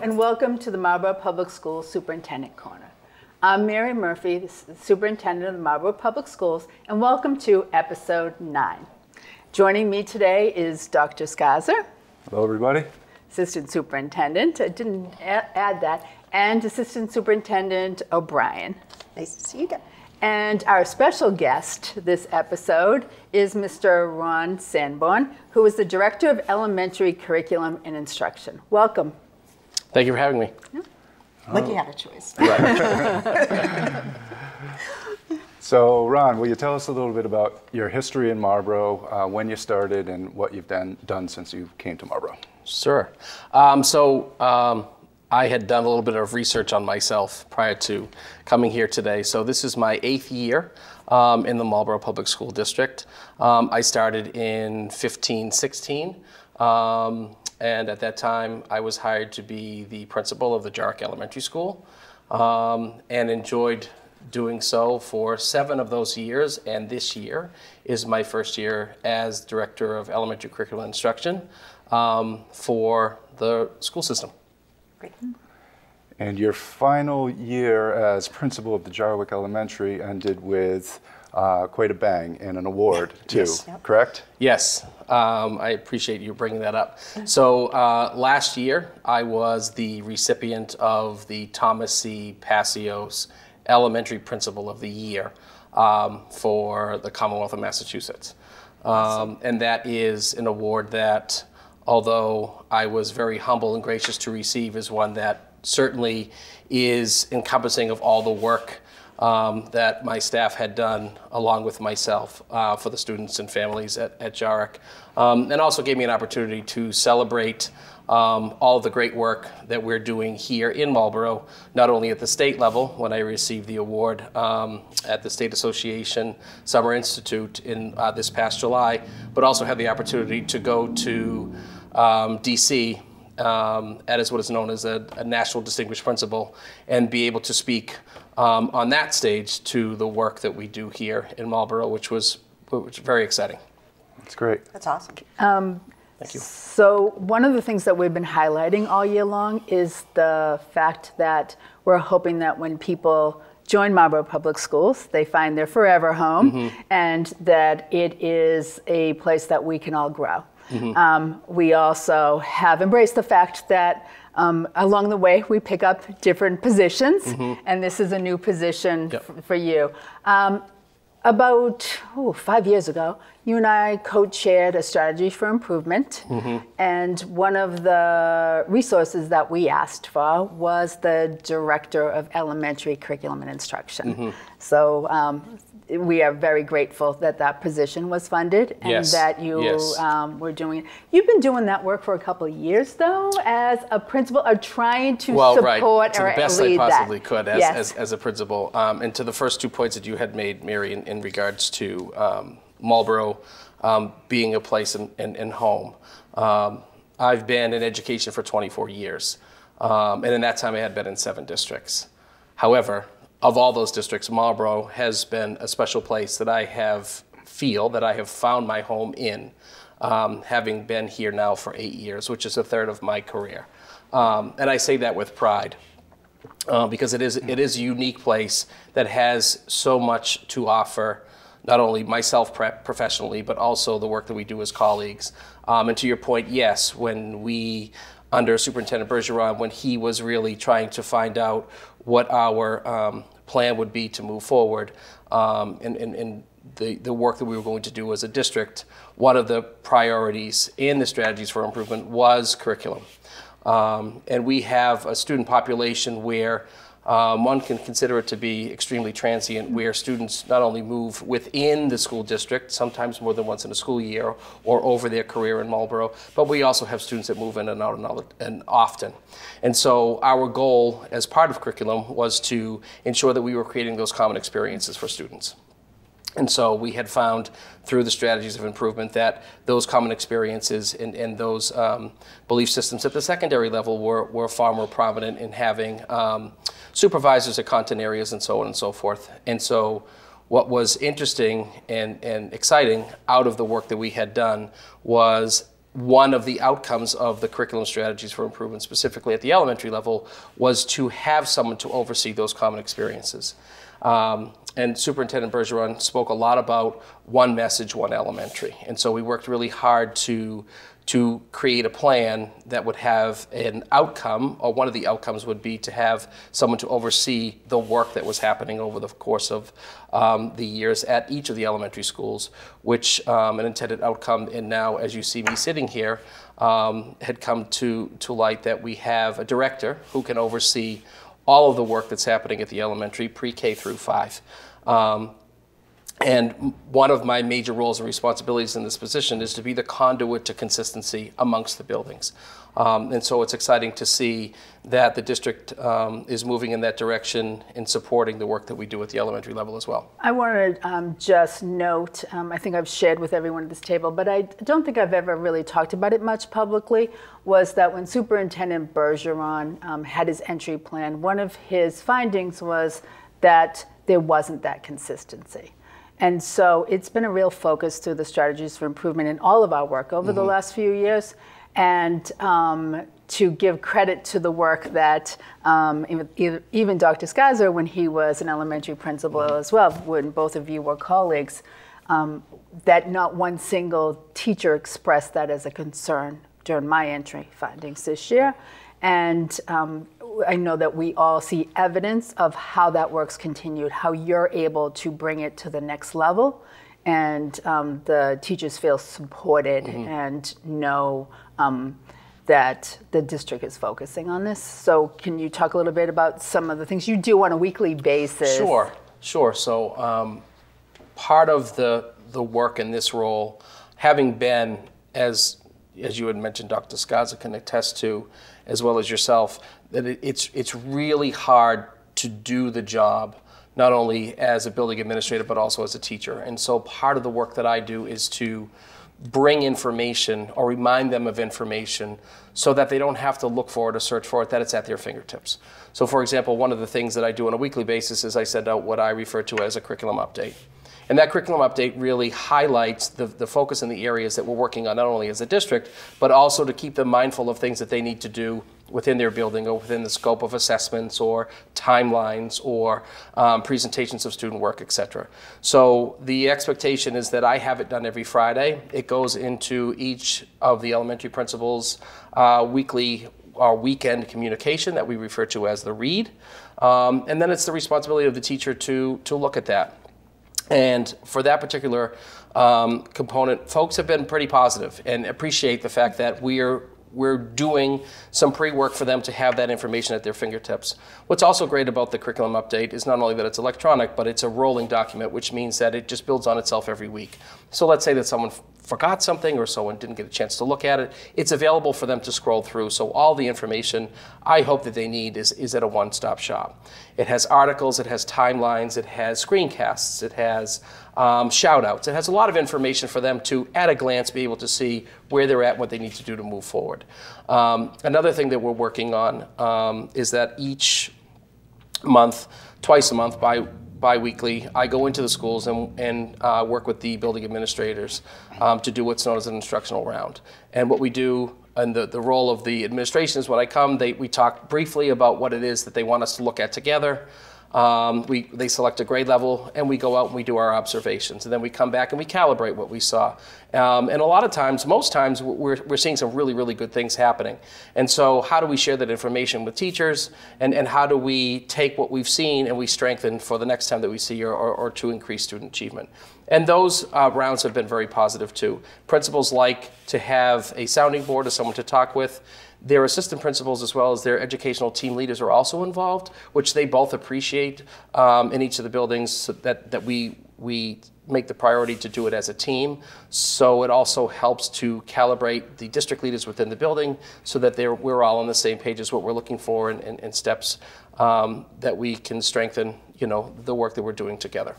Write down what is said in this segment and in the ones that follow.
Hello, and welcome to the Marlborough Public Schools Superintendent Corner. I'm Mary Murphy, the Superintendent of the Marlborough Public Schools, and welcome to episode nine. Joining me today is Dr. Skaza, Hello, everybody. Assistant Superintendent, I didn't add that, and Assistant Superintendent O'Brien. Nice to see you again. And our special guest this episode is Mr. Ron Sanborn, who is the Director of Elementary Curriculum and Instruction. Welcome. Thank you for having me. Like you had a choice. So, Ron, will you tell us a little bit about your history in Marlborough, uh, when you started, and what you've done, done since you came to Marlborough? Sure. Um, so um, I had done a little bit of research on myself prior to coming here today. So this is my eighth year um, in the Marlborough Public School District. Um, I started in 15, 16. Um, and at that time, I was hired to be the principal of the Jaworek Elementary School um, and enjoyed doing so for seven of those years. And this year is my first year as Director of Elementary Curriculum Instruction um, for the school system. Great. And your final year as principal of the Jaworek Elementary ended with uh, quite a bang and an award, too, Yes. Yep. correct? Yes, um, I appreciate you bringing that up. So uh, last year, I was the recipient of the Thomas C. Passios Elementary Principal of the Year um, for the Commonwealth of Massachusetts. Um, and that is an award that, although I was very humble and gracious to receive, is one that certainly is encompassing of all the work um, that my staff had done along with myself uh, for the students and families at, at. Um, and also gave me an opportunity to celebrate um, all the great work that we're doing here in Marlborough, not only at the state level when I received the award um, at the State Association Summer Institute in uh, this past July, but also had the opportunity to go to um, DC um, as what is known as a, a national distinguished principal and be able to speak um, on that stage to the work that we do here in Marlborough, which was, which was very exciting. That's great. That's awesome. Thank you. So, one of the things that we've been highlighting all year long is the fact that we're hoping that when people join Marlborough Public Schools, they find their forever home and that it is a place that we can all grow. Um, we also have embraced the fact that um, along the way we pick up different positions, and this is a new position Yep. f- for you. Um, about oh, five years ago, you and I co chaired a strategy for improvement. And one of the resources that we asked for was the director of elementary curriculum and instruction. So um, we are very grateful that that position was funded and Yes, that you yes. um, were doing it. You've been doing that work for a couple of years, though, as a principal, or trying to well, support right, to or the best lead I that. possibly could as, Yes. as, as a principal. Um, and to the first two points that you had made, Mary, in, in regards to um, Marlborough um, being a place and, and, and home. Um, I've been in education for 24 years, um, and in that time I had been in seven districts. However, of all those districts, Marlborough has been a special place that I have feel that I have found my home in, um, having been here now for eight years, which is a third of my career. Um, and I say that with pride uh, because it is it is a unique place that has so much to offer, not only myself professionally, but also the work that we do as colleagues. Um, and to your point, yes, when we under Superintendent Bergeron, when he was really trying to find out what our um, plan would be to move forward, um, and, and, and the, the work that we were going to do as a district, one of the priorities in the strategies for improvement was curriculum. Um, and we have a student population where um, one can consider it to be extremely transient, where students not only move within the school district, sometimes more than once in a school year or over their career in Marlborough, but we also have students that move in and out and, out and often. And so our goal as part of curriculum was to ensure that we were creating those common experiences for students. And so we had found through the strategies of improvement that those common experiences and, and those um, belief systems at the secondary level were, were far more prominent in having um, supervisors at content areas and so on and so forth. And so what was interesting and, and exciting out of the work that we had done was one of the outcomes of the curriculum strategies for improvement, specifically at the elementary level, was to have someone to oversee those common experiences. Um, and Superintendent Bergeron spoke a lot about one message, one elementary. And so we worked really hard to to create a plan that would have an outcome, or one of the outcomes would be to have someone to oversee the work that was happening over the course of um, the years at each of the elementary schools, which um, an intended outcome, and now as you see me sitting here, um, had come to, to light that we have a director who can oversee all of the work that's happening at the elementary, pre-K through five. Um, and one of my major roles and responsibilities in this position is to be the conduit to consistency amongst the buildings. Um, and so it's exciting to see that the district um, is moving in that direction in supporting the work that we do at the elementary level as well. I want to um, just note, um, I think I've shared with everyone at this table, but I don't think I've ever really talked about it much publicly, was that when Superintendent Bergeron um, had his entry plan, one of his findings was that there wasn't that consistency. And so it's been a real focus through the strategies for improvement in all of our work over mm-hmm. the last few years. And um, to give credit to the work that um, even, Dr. Skaza, when he was an elementary principal as well, when both of you were colleagues, um, that not one single teacher expressed that as a concern during my entry findings this year. And um, I know that we all see evidence of how that work's continued, how you're able to bring it to the next level, and um, the teachers feel supported mm-hmm. and know um, that the district is focusing on this. So, can you talk a little bit about some of the things you do on a weekly basis? Sure, sure. So, um, part of the the work in this role, having been as as you had mentioned, Dr. Skaza can attest to, as well as yourself, that it, it's it's really hard to do the job not only as a building administrator but also as a teacher. And so part of the work that I do is to bring information or remind them of information so that they don't have to look for it or search for it, that it's at their fingertips. So, for example, one of the things that I do on a weekly basis is I send out what I refer to as a curriculum update. And that curriculum update really highlights the, the focus in the areas that we're working on, not only as a district, but also to keep them mindful of things that they need to do within their building or within the scope of assessments or timelines or um, presentations of student work, et cetera. So the expectation is that I have it done every Friday. It goes into each of the elementary principals' uh, weekly or weekend communication that we refer to as the read. Um, and then it's the responsibility of the teacher to, to look at that. And for that particular um, component, folks have been pretty positive and appreciate the fact that we are we're doing some pre-work for them to have that information at their fingertips. What's also great about the curriculum update is not only that it's electronic, but it's a rolling document, which means that it just builds on itself every week. So let's say that someone forgot something or someone didn't get a chance to look at it, it's available for them to scroll through. So all the information I hope that they need is, is at a one-stop shop. It has articles, it has timelines, it has screencasts, it has um, shout outs. It has a lot of information for them to, at a glance, be able to see where they're at what they need to do to move forward. Um, another thing that we're working on um, is that each month, twice a month, by bi-weekly, I go into the schools and, and uh, work with the building administrators um, to do what's known as an instructional round. And what we do and the, the role of the administration is when I come, they, we talk briefly about what it is that they want us to look at together. Um, we, they select a grade level and we go out and we do our observations. And then we come back and we calibrate what we saw. Um, and a lot of times, most times, we're, we're seeing some really, really good things happening. And so, how do we share that information with teachers? And, and how do we take what we've seen and we strengthen for the next time that we see or, or, or to increase student achievement? And those uh, rounds have been very positive too. Principals like to have a sounding board or someone to talk with. Their assistant principals, as well as their educational team leaders, are also involved, which they both appreciate um, in each of the buildings that, that we, we make the priority to do it as a team. So it also helps to calibrate the district leaders within the building so that we're all on the same page as what we're looking for and, and, and steps um, that we can strengthen you know, the work that we're doing together.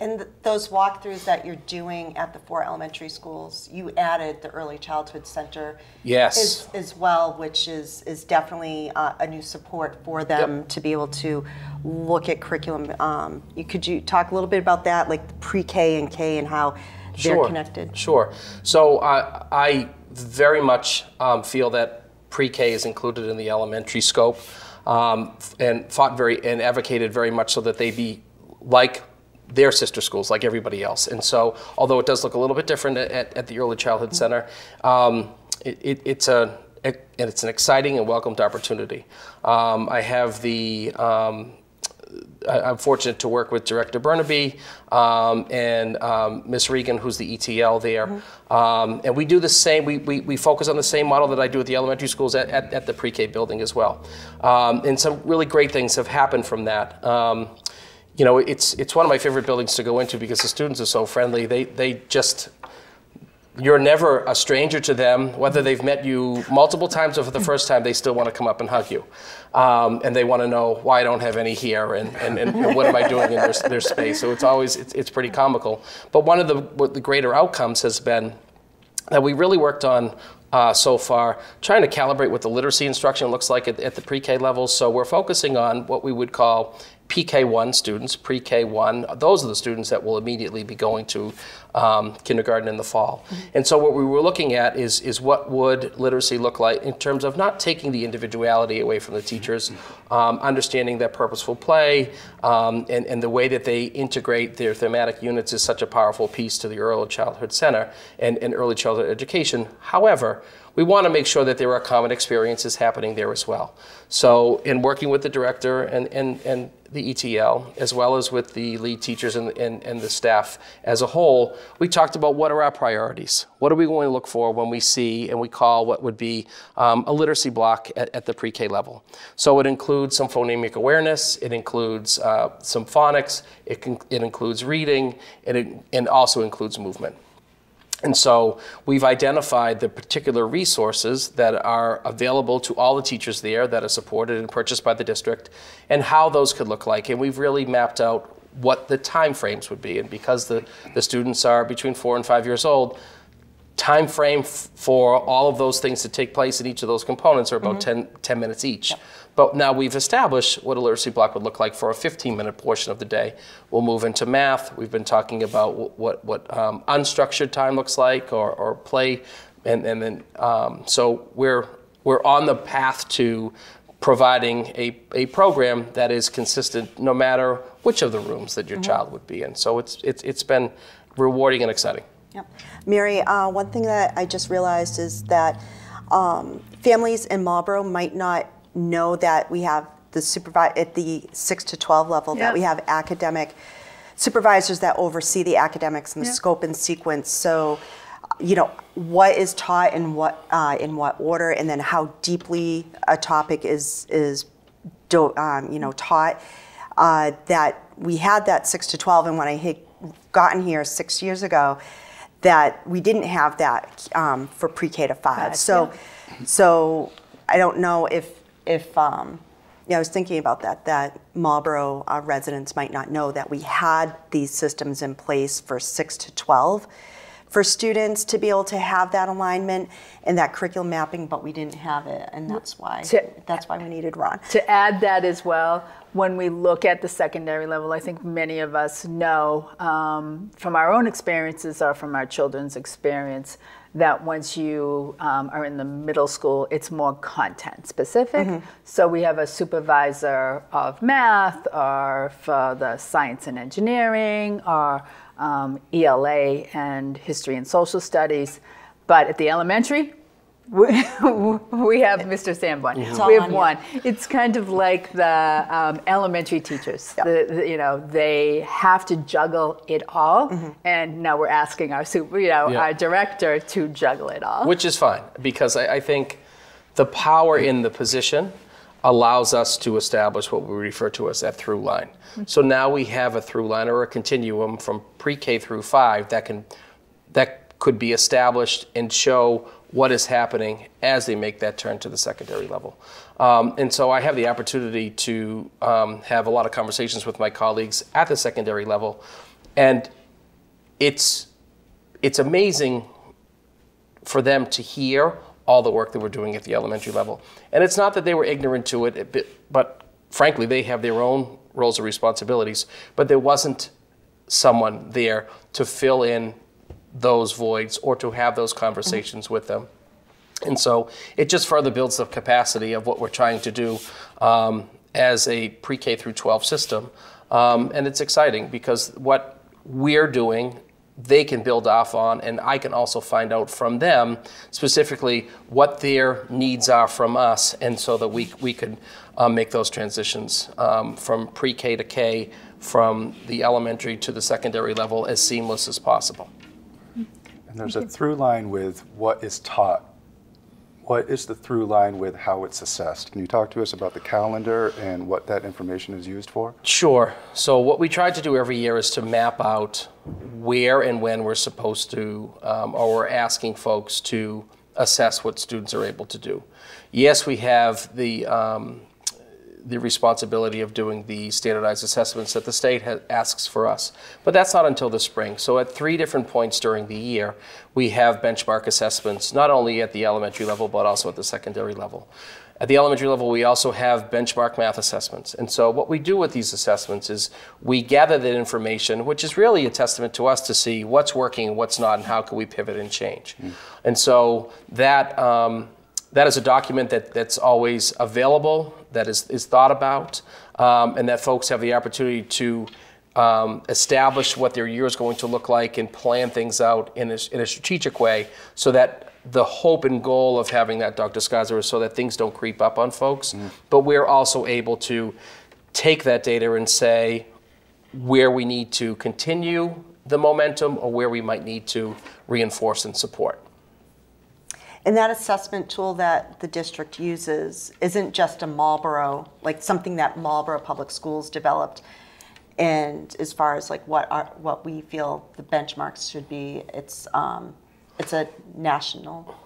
And those walkthroughs that you're doing at the four elementary schools, you added the early childhood center yes. as, as well, which is, is definitely uh, a new support for them yep. to be able to look at curriculum. Um, you, could you talk a little bit about that, like pre-K and K and how they're sure. connected? Sure. So uh, I very much um, feel that pre-K is included in the elementary scope, um, and fought very and advocated very much so that they be like their sister schools, like everybody else. And so, although it does look a little bit different at, at the Early Childhood Center, um, it, it, it's a and it's an exciting and welcomed opportunity. Um, I have the um, I- I'm fortunate to work with Director Burnaby um, and um, Ms. Regan, who's the ETL there. Um, and we do the same, we, we, we focus on the same model that I do at the elementary schools at, at, at the pre K building as well. Um, and some really great things have happened from that. You know, it's, it's one of my favorite buildings to go into because the students are so friendly. They, they just, you're never a stranger to them. Whether they've met you multiple times or for the first time, they still want to come up and hug you. Um, and they want to know why I don't have any here and, and, and what am I doing in their, their space. So it's always, it's, it's pretty comical. But one of the, the greater outcomes has been that we really worked on uh, so far, trying to calibrate what the literacy instruction looks like at, at the pre-K level. So we're focusing on what we would call PK1 students, pre-K1. Those are the students that will immediately be going to um, kindergarten in the fall. And so what we were looking at is, is what would literacy look like in terms of not taking the individuality away from the teachers, um, understanding that purposeful play um, and, and the way that they integrate their thematic units is such a powerful piece to the Early Childhood Center and, and early childhood education. However, we want to make sure that there are common experiences happening there as well. So, in working with the director and, and, and the ETL, as well as with the lead teachers and, and, and the staff as a whole, we talked about what are our priorities? What are we going to look for when we see and we call what would be um, a literacy block at, at the pre K level? So, it includes some phonemic awareness, it includes uh, some phonics, it, can, it includes reading, it, and also includes movement. And so we've identified the particular resources that are available to all the teachers there that are supported and purchased by the district and how those could look like. And we've really mapped out what the time frames would be. And because the, the students are between four and five years old, time frame f- for all of those things to take place in each of those components are about mm-hmm. 10, 10 minutes each. But now we've established what a literacy block would look like for a 15 minute portion of the day. We'll move into math. We've been talking about what, what um, unstructured time looks like or, or play. And, and then, um, so we're, we're on the path to providing a, a program that is consistent no matter which of the rooms that your child would be in. So it's, it's, it's been rewarding and exciting. Yep. Mary, uh, one thing that I just realized is that um, families in Marlborough might not know that we have the supervi- at the 6 to 12 level Yeah. that we have academic supervisors that oversee the academics and the Yeah. scope and sequence. So, you know, what is taught in what uh, in what order, and then how deeply a topic is is do, um, you know taught. Uh, that we had that 6 to 12, and when I had gotten here six years ago, that we didn't have that um, for pre-K to five. Five, So, so I don't know if if um, yeah, I was thinking about that. That Marlborough uh, residents might not know that we had these systems in place for six to twelve for students to be able to have that alignment and that curriculum mapping, but we didn't have it, and that's why To- that's why we needed Ron. To add that as well, when we look at the secondary level, I think many of us know um, from our own experiences or from our children's experience that once you um, are in the middle school, it's more content specific. So we have a supervisor of math or for the science and engineering or um, ELA and history and social studies. But at the elementary, we, we have Mr. Sanborn. all We on have you. one. It's kind of like the um, elementary teachers. Yeah. The, the- you know, they have to juggle it all, Mm-hmm. and now we're asking our super, you know, Yeah. our director to juggle it all. Which is fine, because I, I think the power in the position allows us to establish what we refer to as that through line. So now we have a through line or a continuum from pre-K through five that can that could be established and show what is happening as they make that turn to the secondary level. Um, and so I have the opportunity to um, have a lot of conversations with my colleagues at the secondary level, and it's it's amazing for them to hear all the work that we're doing at the elementary level. And it's not that they were ignorant to it, it- but frankly, they have their own roles and responsibilities. But there wasn't someone there to fill in those voids or to have those conversations with them. And so it just further builds the capacity of what we're trying to do um, as a pre K through 12 system. Um, and it's exciting because what we're doing, they can build off on, and I can also find out from them specifically what their needs are from us, and so that we, we could um, make those transitions um, from pre K to K, from the elementary to the secondary level as seamless as possible. And there's a through line with what is taught. What is the through line with how it's assessed? Can you talk to us about the calendar and what that information is used for? Sure. So what we try to do every year is to map out where and when we're supposed to, um, or we're asking folks to assess what students are able to do. Yes, we have the um, the responsibility of doing the standardized assessments that the state asks for us. But that's not until the spring. So at three different points during the year, we have benchmark assessments, not only at the elementary level, but also at the secondary level. At the elementary level, we also have benchmark math assessments. And so what we do with these assessments is we gather that information, which is really a testament to us to see what's working what's not, and how can we pivot and change. And so that, um, that is a document that, that's always available, that is, is thought about, um, and that folks have the opportunity to um, establish what their year is going to look like and plan things out in a, in a strategic way so that the hope and goal of having that Dr. Skaza is so that things don't creep up on folks. But we're also able to take that data and say where we need to continue the momentum or where we might need to reinforce and support. And that assessment tool that the district uses isn't just a Marlborough, like something that Marlborough Public Schools developed. And as far as like what are, what we feel the benchmarks should be, it's um, it's a national.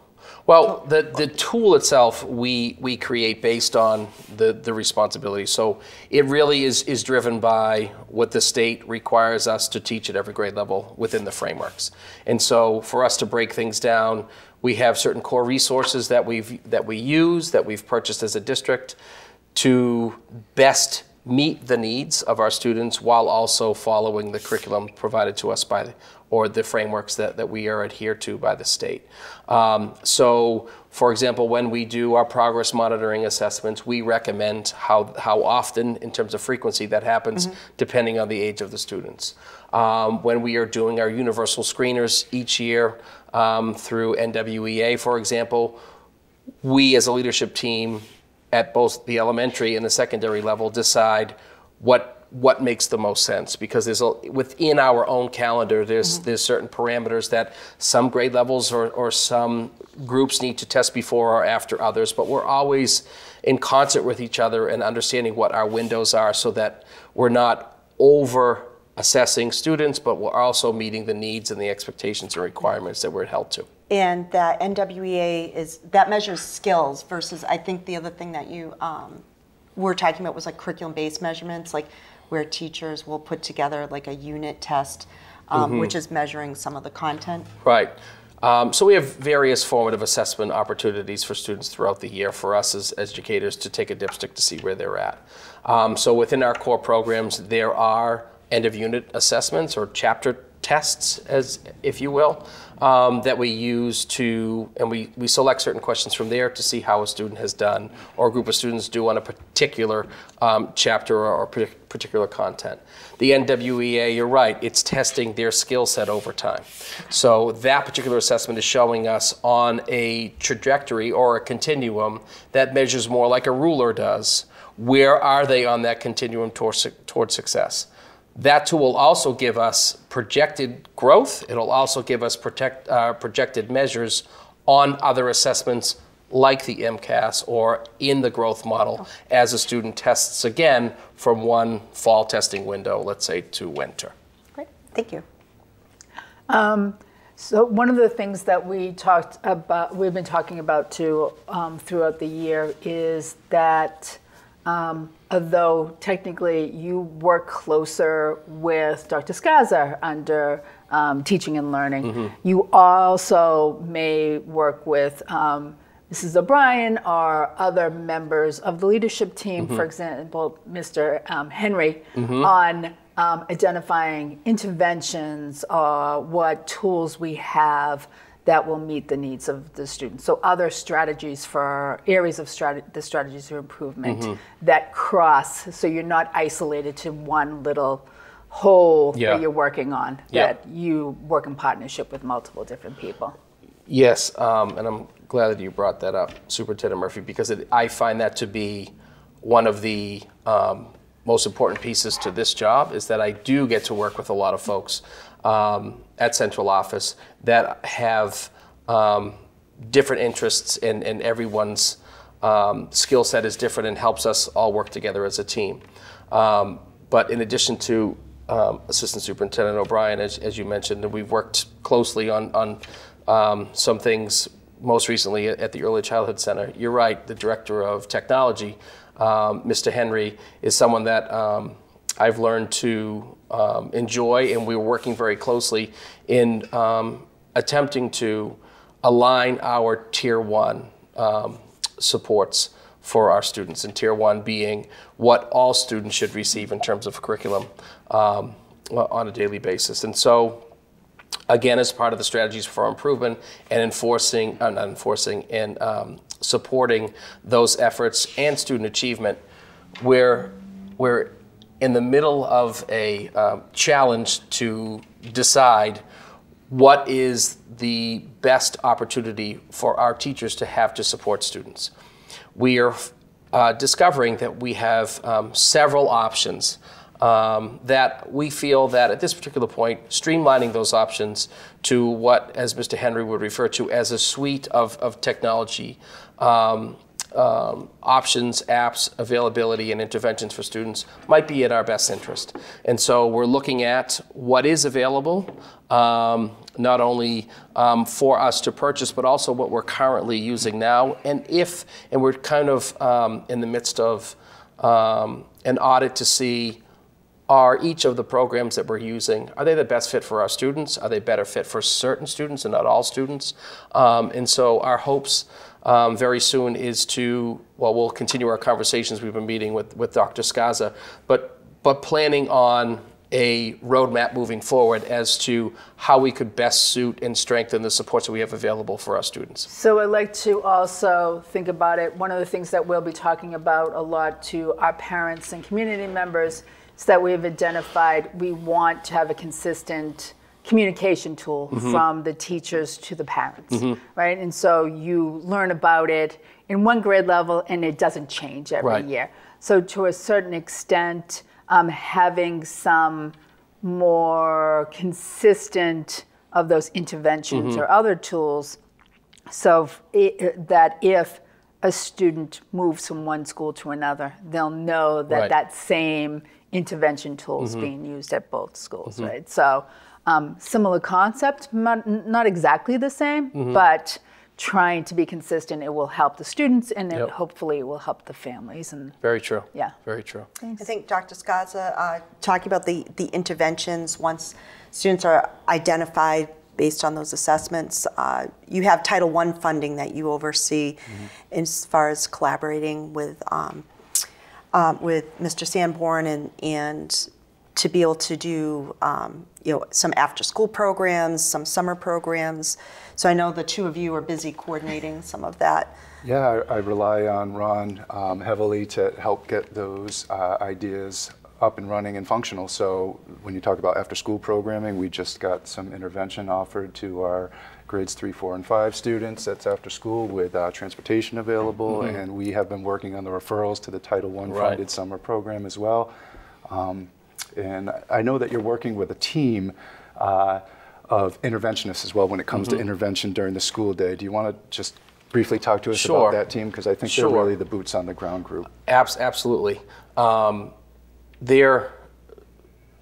Well, the, the tool itself we, we create based on the, the responsibility. So it really is, is driven by what the state requires us to teach at every grade level within the frameworks. And so for us to break things down, we have certain core resources that we've that we use that we've purchased as a district to best meet the needs of our students while also following the curriculum provided to us by the, or the frameworks that, that we are adhered to by the state. Um, so, for example, when we do our progress monitoring assessments, we recommend how, how often, in terms of frequency, that happens depending on the age of the students. Um, when we are doing our universal screeners each year um, through NWEA, for example, we as a leadership team at both the elementary and the secondary level decide what what makes the most sense because there's a, within our own calendar there's there's certain parameters that some grade levels or, or some groups need to test before or after others but we're always in concert with each other and understanding what our windows are so that we're not over assessing students but we're also meeting the needs and the expectations and requirements that we're held to. And that NWEA is that measures skills versus I think the other thing that you um, were talking about was like curriculum-based measurements, like where teachers will put together like a unit test, um, which is measuring some of the content. Right. Um, so we have various formative assessment opportunities for students throughout the year for us as educators to take a dipstick to see where they're at. Um, so within our core programs, there are end of unit assessments or chapter tests, as if you will, um, that we use to, and we, we select certain questions from there to see how a student has done or a group of students do on a particular um, chapter or, or particular content. The NWEA, you're right, it's testing their skill set over time. So that particular assessment is showing us on a trajectory or a continuum that measures more like a ruler does. Where are they on that continuum towards, towards success? That tool will also give us projected growth. It'll also give us protect, uh, projected measures on other assessments like the MCAS or in the growth model as a student tests again from one fall testing window, let's say, to winter. Great, thank you. So one of the things that we talked about, we've been talking about too um, throughout the year, is that um, although technically you work closer with Dr. Skaza under um, teaching and learning, you also may work with um, Mrs. O'Brien or other members of the leadership team, for example, Mr. Um, Henry, on um, identifying interventions, uh, what tools we have that will meet the needs of the students. So other strategies for areas of strat- the strategies for improvement Mm-hmm. that cross, so you're not isolated to one little whole Yeah. that you're working on. Yeah. That you work in partnership with multiple different people. Yes, um, and I'm glad that you brought that up, Superintendent Murphy, because it, I find that to be one of the um, most important pieces to this job is that I do get to work with a lot of folks um, at central office that have um, different interests, and, and everyone's um, skill set is different and helps us all work together as a team. Um, but in addition to um, Assistant Superintendent O'Brien, as, as you mentioned, we've worked closely on, on um, some things most recently at the Early Childhood Center. You're right, the Director of Technology, um, Mr. Henry, is someone that um, I've learned to um, enjoy, and we were working very closely in um, attempting to align our Tier 1 um, supports for our students, and Tier 1 being what all students should receive in terms of curriculum um, on a daily basis. And so, again, as part of the strategies for improvement and enforcing, uh, not enforcing, and um, supporting those efforts and student achievement, we're, we're in the middle of a um, challenge to decide what is the best opportunity for our teachers to have to support students. We are uh, discovering that we have um, several options um, that we feel that at this particular point, streamlining those options to what, as Mr. Henry would refer to, as a suite of, of technology um, um, options, apps, availability, and interventions for students might be in our best interest. And so we're looking at what is available, um, not only um, for us to purchase, but also what we're currently using now. And if, and we're kind of um, in the midst of um, an audit to see are each of the programs that we're using are they the best fit for our students? Are they better fit for certain students and not all students? Um, and so our hopes um, very soon is to well we'll continue our conversations we've been meeting with, with dr skaza but but planning on a roadmap moving forward as to how we could best suit and strengthen the supports that we have available for our students. So I'd like to also think about it. One of the things that we'll be talking about a lot to our parents and community members that we have identified we want to have a consistent communication tool mm-hmm. from the teachers to the parents, mm-hmm. right? And so you learn about it in one grade level and it doesn't change every Right. year. So to a certain extent, um, having some more consistent of those interventions mm-hmm. or other tools so f- i- that if a student moves from one school to another, they'll know that Right. that same intervention tool is being used at both schools, right? So um, similar concept, not, not exactly the same, but trying to be consistent. It will help the students, and it hopefully it will help the families. And very true Yeah. very true I think Dr. Skaza, uh, talking about the, the interventions, once students are identified based on those assessments, uh, you have Title I funding that you oversee as far as collaborating with, um, um, with Mr. Sanborn and, and to be able to do, um, you know, some after-school programs, some summer programs. So I know the two of you are busy coordinating some of that. Yeah, I, I rely on Ron um, heavily to help get those uh, ideas up and running and functional. So when you talk about after-school programming, we just got some intervention offered to our grades three, four, and five students. That's after school with uh, transportation available, and we have been working on the referrals to the Title I Right. funded summer program as well. Um, and I know that you're working with a team. Uh, of interventionists as well when it comes to intervention during the school day. Do you want to just briefly talk to us Sure. about that team? Because I think Sure. they're really the boots on the ground group. Abs- absolutely. Um, there,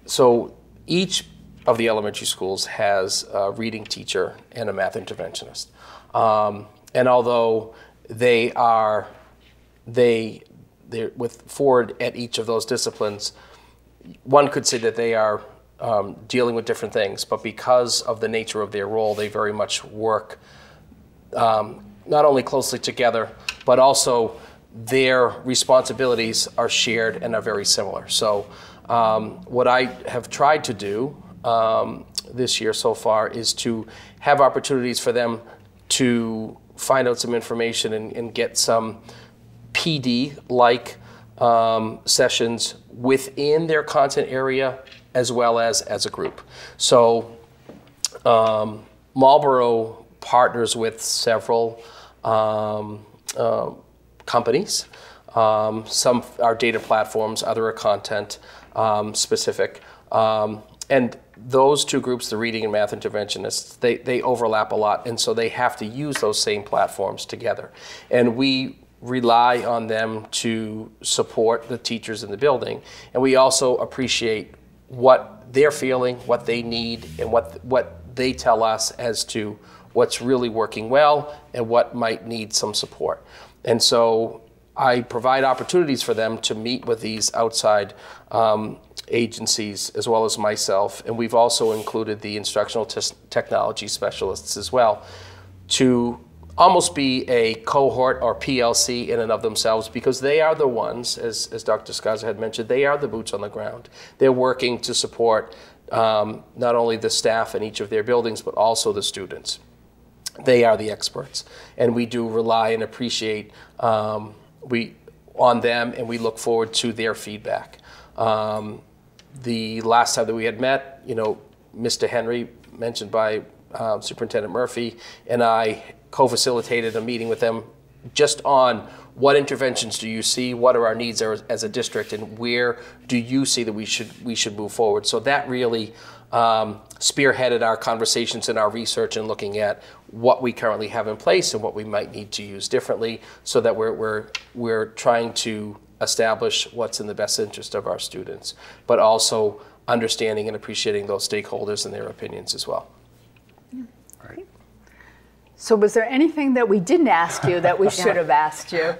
so each of the elementary schools has a reading teacher and a math interventionist. Um, and although they are, they, with Ford at each of those disciplines, one could say that they are um, dealing with different things, but because of the nature of their role, they very much work um, not only closely together, but also their responsibilities are shared and are very similar. So, um, what I have tried to do um, this year so far is to have opportunities for them to find out some information and, and get some PD like um, sessions within their content area as well as as a group. So um, Marlborough partners with several um, uh, companies. Um, some are data platforms, other are content um, specific. Um, and those two groups, the reading and math interventionists, they, they overlap a lot. And so they have to use those same platforms together. And we rely on them to support the teachers in the building. And we also appreciate what they're feeling, what they need, and what, what they tell us as to what's really working well and what might need some support. And so I provide opportunities for them to meet with these outside um, agencies as well as myself. And we've also included the instructional technology specialists as well to almost be a cohort or PLC in and of themselves because they are the ones, as, as Dr. Skaza had mentioned, they are the boots on the ground. They're working to support um, not only the staff in each of their buildings, but also the students. They are the experts, and we do rely and appreciate um, we on them, and we look forward to their feedback. Um, the last time that we had met, you know, Mr. Henry, mentioned by um, Superintendent Murphy, and I co-facilitated a meeting with them just on what interventions do you see, what are our needs as a district, and where do you see that we should we should move forward. So that really um, spearheaded our conversations and our research and looking at what we currently have in place and what we might need to use differently, so that we're we're we're trying to establish what's in the best interest of our students, but also understanding and appreciating those stakeholders and their opinions as well. So, was there anything that we didn't ask you that we should have asked you?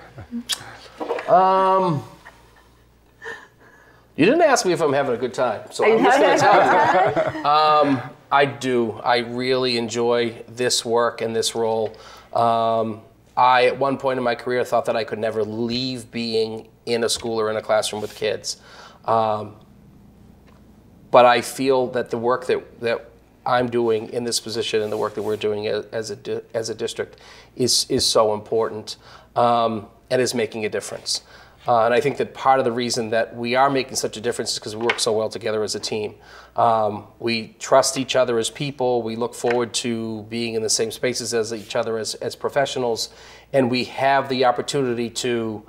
Um, you didn't ask me if I'm having a good time, so I'm just going to tell you. Um, I do. I really enjoy this work and this role. Um, I, at one point in my career, thought that I could never leave being in a school or in a classroom with kids. Um, but I feel that the work that, that I'm doing in this position and the work that we're doing as a, as a district is, is so important um, and is making a difference. Uh, and I think that part of the reason that we are making such a difference is because we work so well together as a team. Um, we trust each other as people. We look forward to being in the same spaces as each other as, as professionals. And we have the opportunity to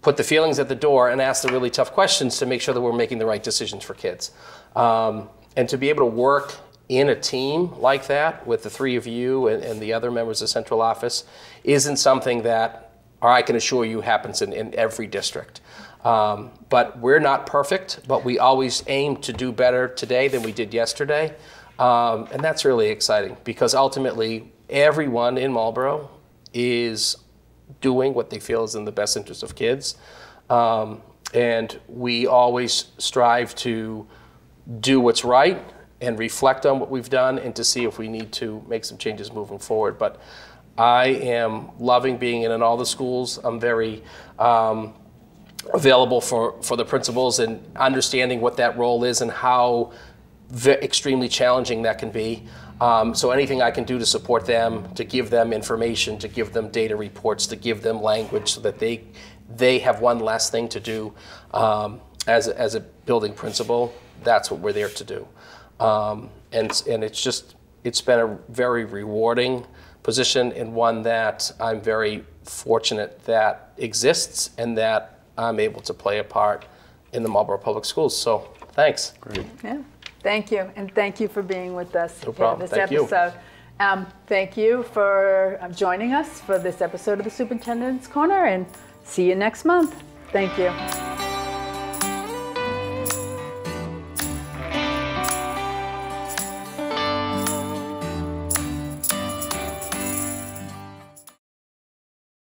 put the feelings at the door and ask the really tough questions to make sure that we're making the right decisions for kids. Um, and to be able to work in a team like that with the three of you and, and, the other members of central office isn't something that, or I can assure you, happens in, in every district. Um, but we're not perfect, but we always aim to do better today than we did yesterday. Um, and that's really exciting because ultimately everyone in Marlborough is doing what they feel is in the best interest of kids. Um, and we always strive to do what's right and reflect on what we've done and to see if we need to make some changes moving forward. But I am loving being in, in all the schools. I'm very um, available for, for the principals and understanding what that role is and how extremely challenging that can be. Um, so anything I can do to support them, to give them information, to give them data reports, to give them language so that they they have one less thing to do um, as, a, as a building principal, that's what we're there to do. Um, and, and it's just, it's been a very rewarding position and one that I'm very fortunate that exists and that I'm able to play a part in the Marlborough Public Schools. So thanks. Great. Yeah, thank you. And thank you for being with us no problem. this thank episode. You. Um, thank you for um, joining us for this episode of the Superintendent's Corner and see you next month. Thank you.